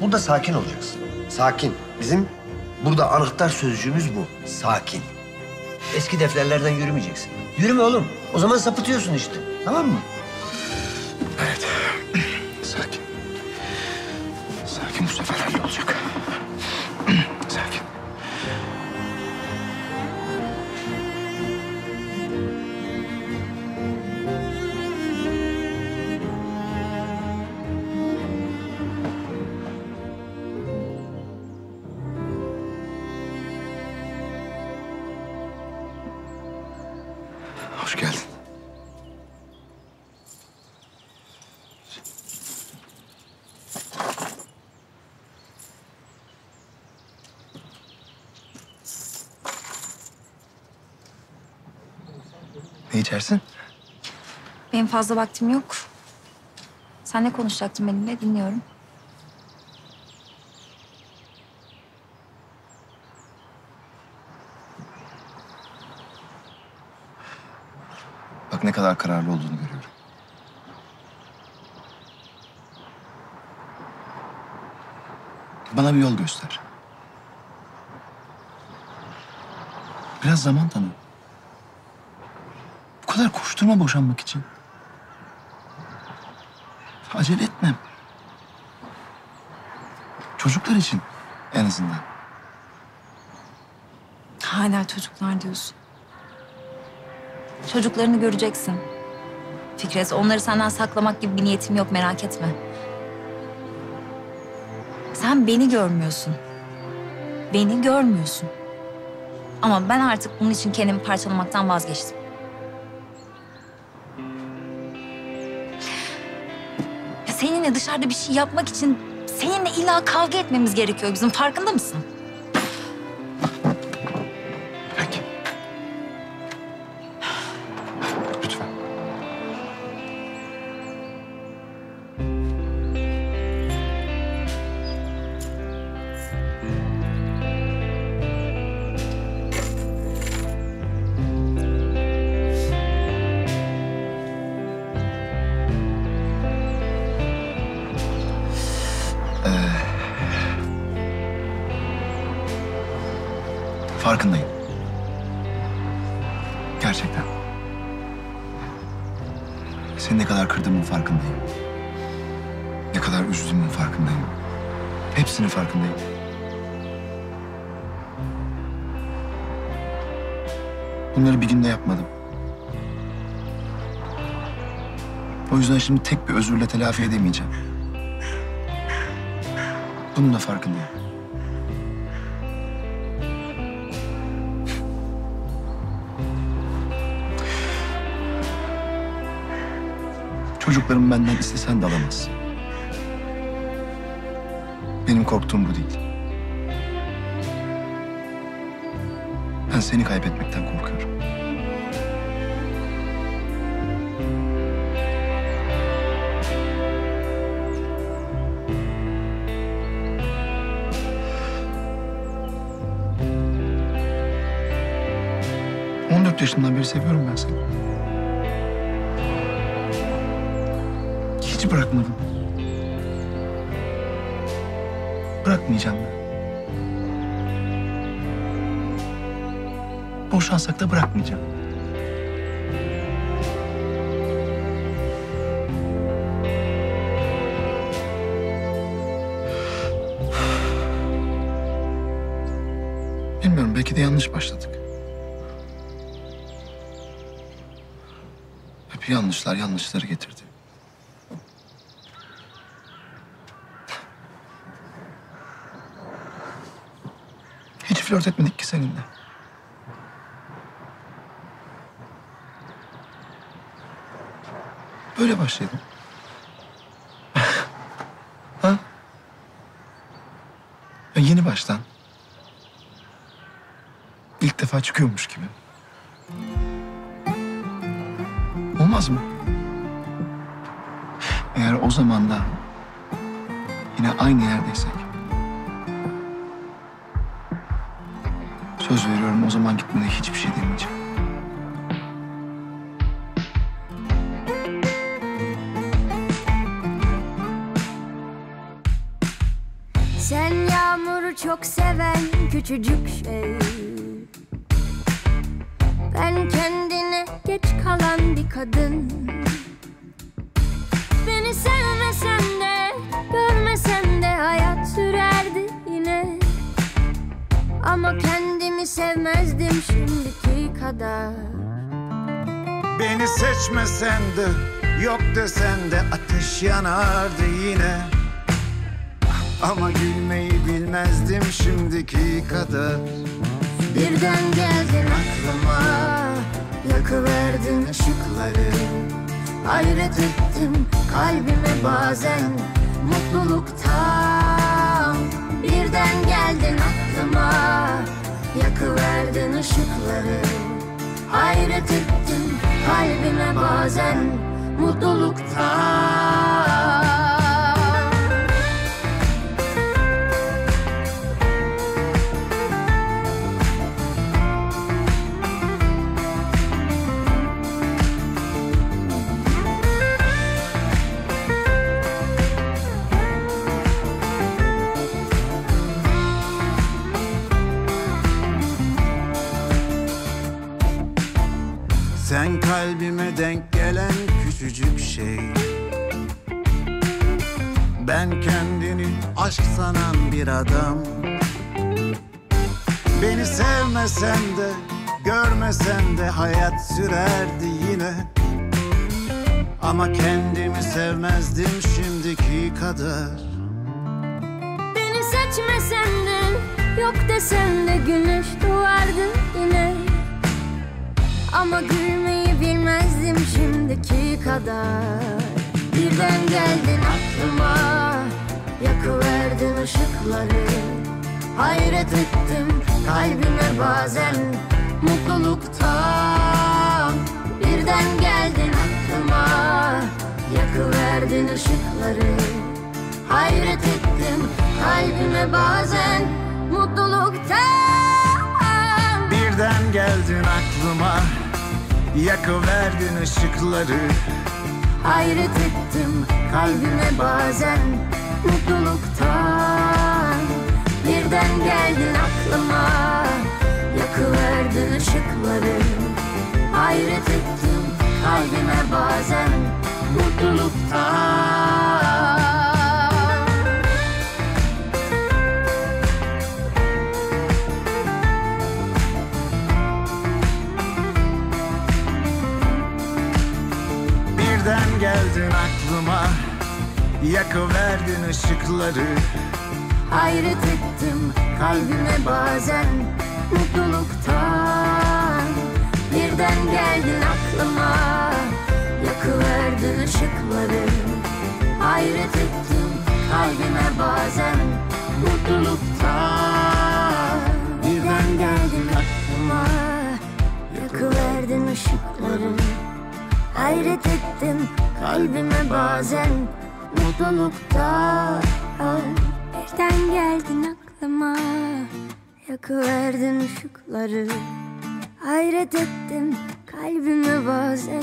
Burada sakin olacaksın. Sakin. Bizim burada anahtar sözcüğümüz bu. Sakin. Eski defterlerden yürümeyeceksin. Yürüme oğlum. O zaman sapıtıyorsun işte. Tamam mı? Ne içersin? Benim fazla vaktim yok. Sen ne konuşacaktın benimle dinliyorum. Bak ne kadar kararlı olduğunu görüyorum. Bana bir yol göster. Biraz zaman tanı. Kadar koşturma boşanmak için. Acele etmem. Çocuklar için en azından. Hala çocuklar diyorsun. Çocuklarını göreceksin. Fikret, onları senden saklamak gibi bir niyetim yok merak etme. Sen beni görmüyorsun. Beni görmüyorsun. Ama ben artık bunun için kendimi parçalamaktan vazgeçtim. Dışarıda bir şey yapmak için seninle illa kavga etmemiz gerekiyor bizim farkında mısın? Farkındayım. Gerçekten. Seni ne kadar kırdığımın farkındayım. Ne kadar üzdüğümün farkındayım. Hepsinin farkındayım. Bunları bir günde yapmadım. O yüzden şimdi tek bir özürle telafi edemeyeceğim. Bunun da farkındayım. Çocuklarım benden istesen de alamazsın. Benim korktuğum bu değil. Ben seni kaybetmekten korkuyorum. Yaşından beri seviyorum ben seni. Hiç bırakmadım. Bırakmayacağım da. Boşansak da bırakmayacağım. Bilmiyorum belki de yanlış başladık. Hep yanlışlar yanlışları getirdi. Hiç flört etmedik ki seninle. Böyle başladım. ha? Ya yeni baştan. İlk defa çıkıyormuş gibi. Olmaz mı? Eğer o zaman da yine aynı yerdeysek. Söz veriyorum o zaman gitmede hiçbir şey demeyeceğim. Sen yağmuru çok seven küçücük şey Ben kendine geç kalan bir kadın Beni sevmesen de Ama kendimi sevmezdim şimdiki kadar. Beni seçmesen de yok desen de ateş yanardı yine. Ama gülmeyi bilmezdim şimdiki kadar. Birden geldin aklıma Yakıverdin ışıkları. Hayret ettim kalbime bazen Mutluluktan. Birden Yakıverdin ışıkları. Hayret ettim kalbime bazen. Mutluluktan denk gelen küçücük şey. Ben kendini aşk sanan bir adam. Beni sevmesen de görmesen de hayat sürerdi yine. Ama kendimi sevmezdim şimdiki kadar. Beni seçmesen de yok desen de güneş doğardı yine Ama gülmeyi bilmezdim şimdiki kadar. Birden geldin aklıma Yakıverdin ışıkları. Hayret ettim kalbime bazen Mutluluktan. Birden geldin aklıma Yakıverdin ışıkları. Hayret ettim kalbime bazen mutluluktan. Birden geldin aklıma Yakıverdin ışıkları. Hayret ettim kalbime bazen mutluluktan. Birden geldin aklıma Yakıverdin ışıkları. Hayret ettim geldin aklıma. Yakıverdin ışıkları. Hayret ettim kalbime bazen mutluluktan. Birden geldin aklıma Yakıverdin ışıkları. Hayret ettim kalbime bazen mutluluktan. Birden geldin aklıma Yakıverdin ışıkları Hayret ettim kalbime bazen mutluluktan Birden geldin aklıma Yakıverdin ışıkları. Hayret ettim kalbime bazen